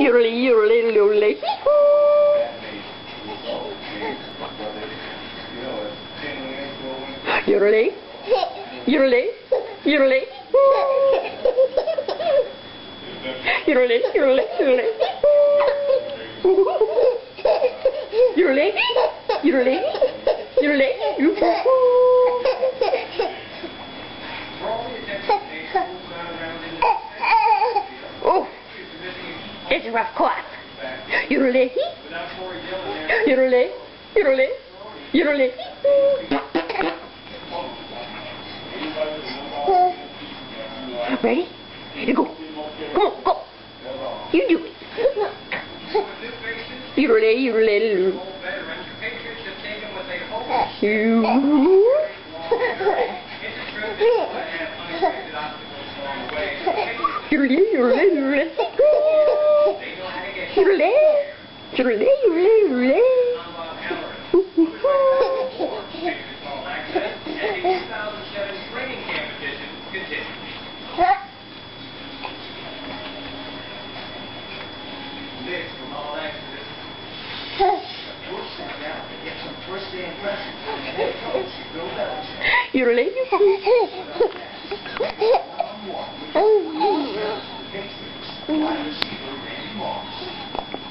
Yodeling, yodeling, yodeling. Yodeling, yodeling, yodeling. Yodeling, yodeling, yodeling. Yodeling, yodeling, yodeling. Oh, it's a rough quack. Yodeling, yodeling, yodeling, yodeling. Ready? Here, go. Come on, go. You do it. Yodeling. Yodeling, yodeling, yodeling. Yodeling, yodeling, yodeling, yodeling. Yodeling. Sit up.